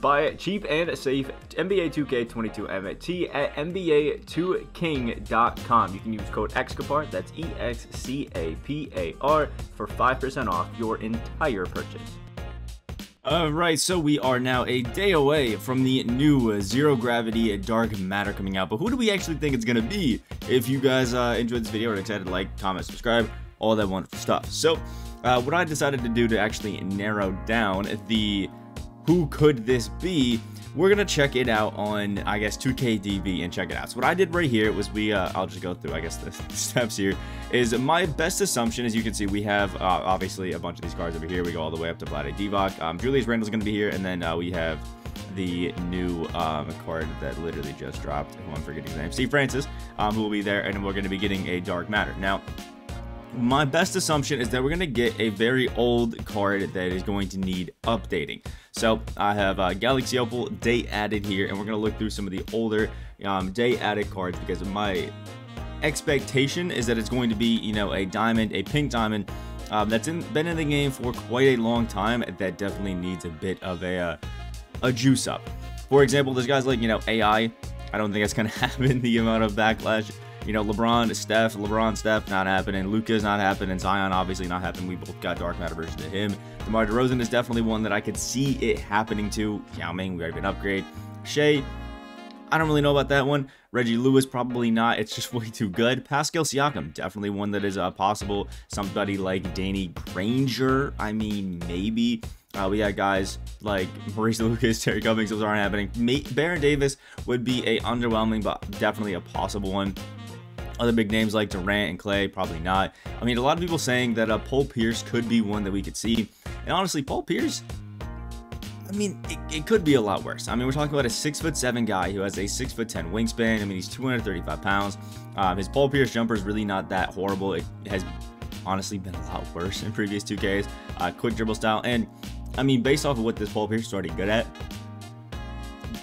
Buy it cheap and safe NBA 2K22 MT at NBA2King.com. You can use code EXCAPAR, that's E X C A P A R, for 5% off your entire purchase. Alright, so we are now a day away from the new Zero Gravity Dark Matter coming out, but who do we actually think it's gonna be? If you guys uh, enjoyed this video or excited, to like, comment, subscribe, all that wonderful stuff. So, uh, what I decided to do to actually narrow down the who could this be, we're gonna check it out on I guess 2KDB and check it out. So what I did right here was we uh, I'll just go through I guess the steps here is my best assumption as you can see we have uh, obviously a bunch of these cards over here. We go all the way up to Vlade Divac. Um, Julius Randle's gonna be here and then uh, we have the new um, card that literally just dropped. Who I'm forgetting his name. Steve Francis um, who will be there and we're gonna be getting a Dark Matter. Now my best assumption is that we're going to get a very old card that is going to need updating. So I have uh, Galaxy Opal day added here, and we're going to look through some of the older um, day added cards because my expectation is that it's going to be, you know, a diamond, a pink diamond um, that's in, been in the game for quite a long time that definitely needs a bit of a, uh, a juice up. For example, there's guys like, you know, AI. I don't think that's going to happen the amount of backlash you know, LeBron, Steph, LeBron, Steph, not happening. Luka's not happening. Zion, obviously not happening. We both got Dark Matter version of him. DeMar DeRozan is definitely one that I could see it happening to. Yao Ming, we already an upgrade. Shai, I don't really know about that one. Reggie Lewis, probably not. It's just way too good. Pascal Siakam, definitely one that is uh, possible. Somebody like Danny Granger, I mean, maybe. Uh, we got guys like Maurice Lucas, Terry Cummings, those aren't happening. Baron Davis would be a underwhelming, but definitely a possible one. Other big names like Durant and Clay, probably not. I mean, a lot of people saying that uh, Paul Pierce could be one that we could see. And honestly, Paul Pierce, I mean, it, it, could be a lot worse. I mean, we're talking about a six foot seven guy who has a six foot ten wingspan. I mean, he's 235 pounds. Um, his Paul Pierce jumper is really not that horrible. It has honestly been a lot worse in previous 2Ks. Uh, quick dribble style, and I mean, based off of what this Paul Pierce is already good at,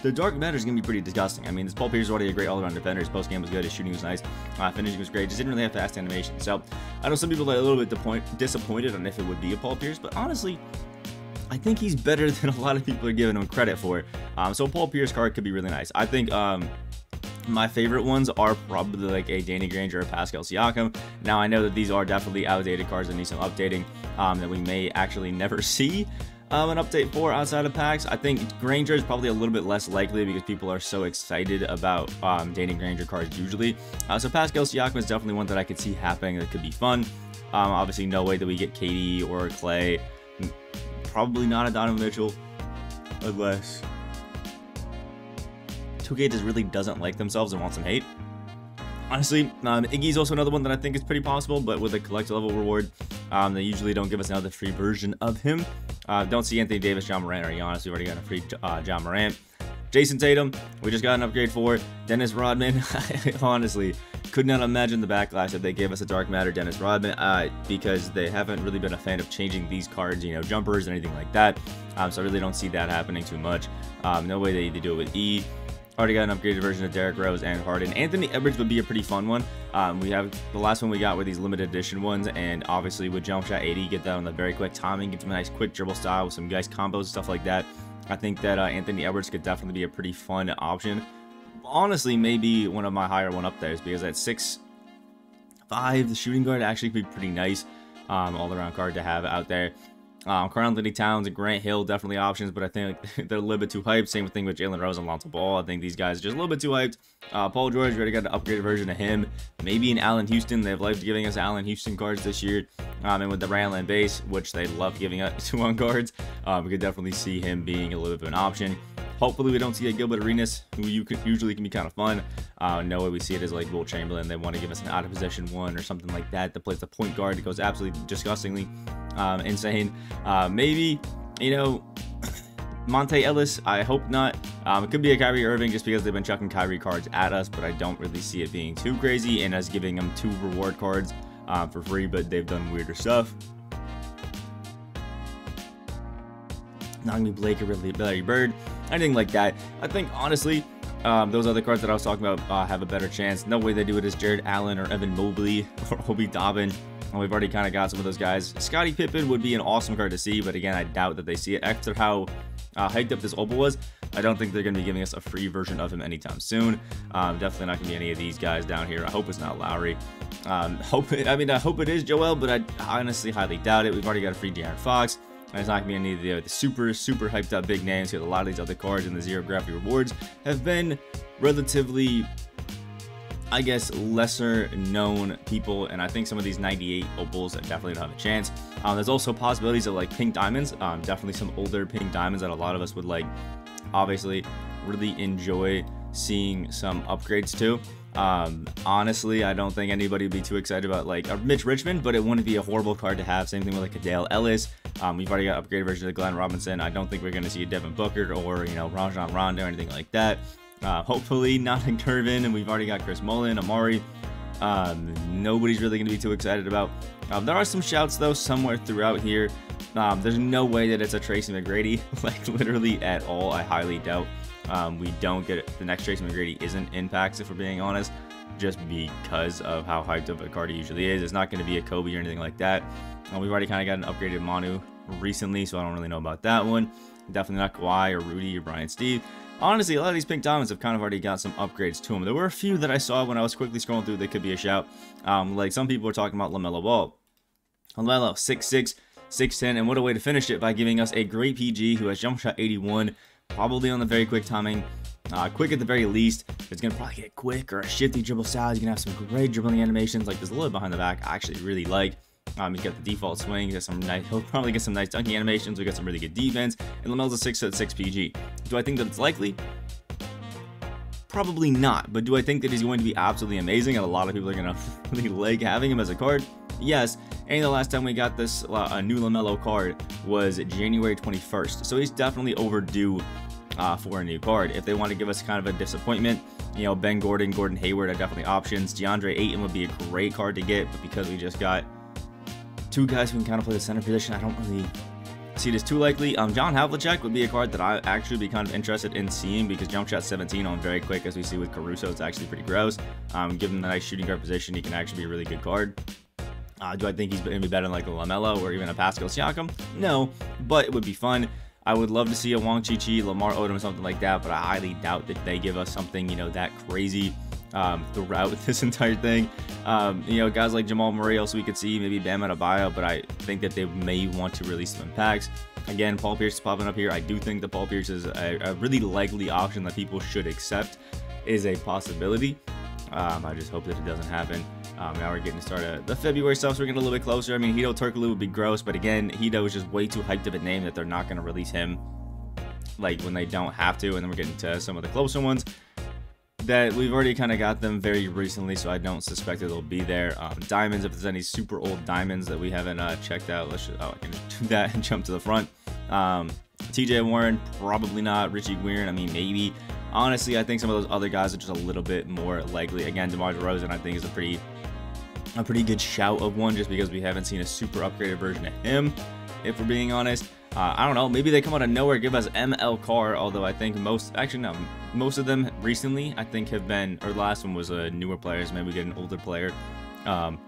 the Dark Matter is going to be pretty disgusting. I mean, this Paul Pierce is already a great all-around defender. His post-game was good. His shooting was nice. Uh, finishing was great. Just didn't really have fast animation. So, I know some people are a little bit disappointed on if it would be a Paul Pierce, but honestly, I think he's better than a lot of people are giving him credit for. Um, so, Paul Pierce card could be really nice. I think um, my favorite ones are probably like a Danny Granger or Pascal Siakam. Now, I know that these are definitely outdated cards that need some updating um, that we may actually never see um, an update for outside of packs. I think Granger is probably a little bit less likely because people are so excited about um, Danny Granger cards usually. Uh, so Pascal Siakam is definitely one that I could see happening that could be fun. Um, obviously, no way that we get KD or Clay. Probably not a Donovan Mitchell unless 2K just really doesn't like themselves and wants some hate. Honestly, um, Iggy's also another one that I think is pretty possible, but with a collect level reward, um, they usually don't give us another free version of him. Uh, don't see Anthony Davis, Ja Morant, or Giannis. We've already got a free uh, Ja Morant. Jayson Tatum, we just got an upgrade for. Dennis Rodman, honestly, could not imagine the backlash if they gave us a Dark Matter Dennis Rodman uh, because they haven't really been a fan of changing these cards, you know, jumpers, and anything like that. Um, so I really don't see that happening too much. Um, no way they, they do it with E. Already got an upgraded version of Derrick Rose and Harden. Anthony Edwards would be a pretty fun one. Um, we have the last one we got were these limited edition ones, and obviously with Jump Shot 80, get that on the very quick timing, get some nice quick dribble style with some guys combos and stuff like that. I think that uh, Anthony Edwards could definitely be a pretty fun option. Honestly, maybe one of my higher one up there is because at six five, the shooting guard actually could be pretty nice um, all around card to have out there. Um, Karl-Anthony Towns and Grant Hill definitely options, but I think they're a little bit too hyped. Same thing with Jalen Rose and Lonzo Ball. I think these guys are just a little bit too hyped. Uh, Paul George, already got an upgraded version of him. Maybe an Allan Houston. They've loved giving us Allan Houston cards this year. Um, and with the Randland base, which they love giving us to on cards, uh, we could definitely see him being a little bit of an option. Hopefully we don't see a Gilbert Arenas, who you could, usually can be kind of fun. Uh, no way we see it as like Wilt Chamberlain. They want to give us an out of possession one or something like that that plays the point guard. It goes absolutely disgustingly um, insane. Uh, maybe, you know, Monta Ellis, I hope not. Um, it could be a Kyrie Irving just because they've been chucking Kyrie cards at us, but I don't really see it being too crazy and us giving them two reward cards um, for free, but they've done weirder stuff. Not gonna be Blake or really Larry Bird, anything like that. I think honestly, um, those other cards that I was talking about uh, have a better chance. No way they do it as Jarrett Allen or Evan Mobley or Obi Toppin. And we've already kind of got some of those guys. Scottie Pippen would be an awesome card to see, but again, I doubt that they see it after how uh, hyped up this Opal was. I don't think they're going to be giving us a free version of him anytime soon. Um, definitely not going to be any of these guys down here. I hope it's not Lowry. Um, hope it, I mean, I hope it is Joel, but I honestly highly doubt it. We've already got a free De'Aaron Fox. And it's not going to be any of the, the super, super hyped up big names because a lot of these other cards in the zero gravity rewards have been relatively I guess, lesser known people, and I think some of these 98 opals definitely don't have a chance. Um, there's also possibilities of like pink diamonds, um, definitely some older pink diamonds that a lot of us would like, obviously, really enjoy seeing some upgrades to. Um, honestly, I don't think anybody would be too excited about like a Mitch Richmond, but it wouldn't be a horrible card to have. Same thing with like a Dale Ellis. Um, we've already got upgraded version of Glenn Robinson. I don't think we're going to see a Devin Booker or, you know, Rajon Rondo or anything like that. Uh, hopefully not in Curvin, and we've already got Chris Mullin, Amar'e. Um, nobody's really going to be too excited about. Um, there are some shouts though somewhere throughout here. Um, there's no way that it's a Tracy McGrady, like literally at all. I highly doubt um, we don't get it. The next Tracy McGrady isn't in packs if we're being honest, just because of how hyped up a card he usually is. It's not going to be a Kobe or anything like that. Uh, we've already kind of got an upgraded Manu recently, so I don't really know about that one. Definitely not Kawhi or Rudy or Brian Steve. Honestly, a lot of these pink diamonds have kind of already got some upgrades to them. There were a few that I saw when I was quickly scrolling through that could be a shout. Um, like some people were talking about LaMelo Ball. LaMelo, 6'6", 6'10", and what a way to finish it by giving us a great PG who has jump shot 81, probably on the very quick timing. Uh, quick at the very least. It's going to probably get quick or a shifty dribble style. You can have some great dribbling animations like this little behind the back I actually really like. Um, he's got the default swing. He's some nice. He'll probably get some nice dunking animations. We got some really good defense. And LaMelo's a six foot six PG. Do I think that it's likely? Probably not. But do I think that he's going to be absolutely amazing? And a lot of people are going to really like having him as a card. Yes. And the last time we got this uh, a new LaMelo card was January 21st. So he's definitely overdue uh, for a new card. If they want to give us kind of a disappointment, you know, Ben Gordon, Gordon Hayward are definitely options. DeAndre Ayton would be a great card to get, but because we just got two guys who can kind of play the center position. I don't really see this too likely. Um, John Havlicek would be a card that I actually be kind of interested in seeing because jump shot 17 on very quick, as we see with Caruso, it's actually pretty gross. Um, given the nice shooting guard position, he can actually be a really good card. Uh, do I think he's going to be better than like a LaMelo or even a Pascal Siakam? No, but it would be fun. I would love to see a Wang Zhizhi, Lamar Odom, something like that, but I highly doubt that they give us something, you know, that crazy um, throughout this entire thing. Um, you know, guys like Jamal Murray, also we could see maybe Bam Adebayo, but I think that they may want to release some packs. Again, Paul Pierce is popping up here. I do think that Paul Pierce is a, a really likely option that people should accept is a possibility. Um, I just hope that it doesn't happen. Um, now we're getting to started. The February stuff, so we're getting a little bit closer. I mean, Hedo Turkoglu would be gross, but again, Hedo is just way too hyped of a name that they're not going to release him like when they don't have to. And then we're getting to some of the closer ones that we've already kind of got them very recently, so I don't suspect that they'll be there. Um, diamonds, if there's any super old diamonds that we haven't uh, checked out, let's just, oh, I can just do that and jump to the front. Um, TJ Warren, probably not. Richie Guerin, I mean, maybe. Honestly, I think some of those other guys are just a little bit more likely. Again, DeMar DeRozan, I think, is a pretty a pretty good shout of one just because we haven't seen a super upgraded version of him, if we're being honest. Uh, I don't know. Maybe they come out of nowhere, give us ML Carr. Although I think most, actually no, most of them recently I think have been, or the last one was a newer players. Maybe we get an older player. Um,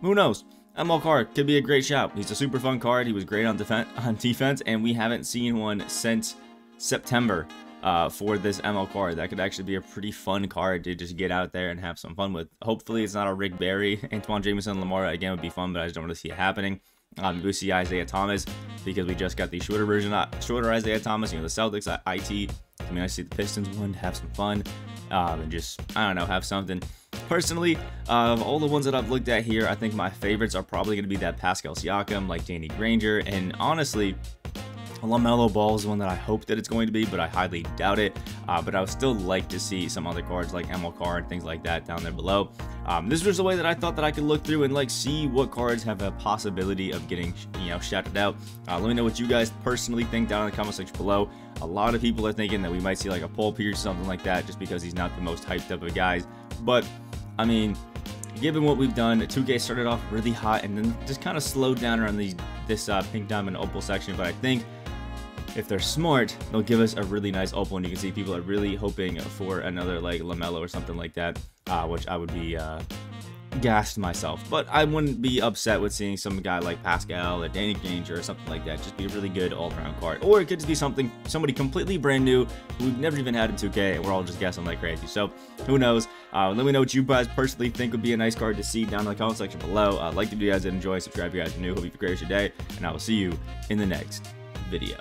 who knows? ML Carr could be a great shout. He's a super fun card. He was great on, defense, on defense, and we haven't seen one since September uh, for this ML Carr. That could actually be a pretty fun card to just get out there and have some fun with. Hopefully, it's not a Rick Barry. Antawn Jamison Lamar again would be fun, but I just don't really see it happening. Um, we see Isaiah Thomas because we just got the shorter version, uh, shorter Isaiah Thomas. You know, the Celtics at IT. I mean, I see the Pistons one to have some fun um, and just I don't know, have something. Personally, of all the ones that I've looked at here, I think my favorites are probably going to be that Pascal Siakam, like Danny Granger, and honestly, LaMelo Ball is one that I hope that it's going to be, but I highly doubt it. Uh, but I would still like to see some other cards like ML Carr and things like that down there below. Um, this was the way that I thought that I could look through and like see what cards have a possibility of getting, you know, shouted out. Uh, let me know what you guys personally think down in the comment section below. A lot of people are thinking that we might see like a Paul Pierce, or something like that, just because he's not the most hyped up of guys. But, I mean, given what we've done, 2K started off really hot and then just kind of slowed down around these this uh, pink diamond opal section. But I think if they're smart, they'll give us a really nice opal, and you can see people are really hoping for another like LaMelo or something like that, uh, which I would be uh, gassed myself. But I wouldn't be upset with seeing some guy like Pascal or Danny Granger or something like that just be a really good all-around card. Or it could just be something somebody completely brand new we've never even had in 2K and we're all just guessing like crazy. So who knows? Uh, let me know what you guys personally think would be a nice card to see down in the comment section below. Uh, like video you guys did enjoy, subscribe if you guys are new. Hope you have a great day, and I will see you in the next video.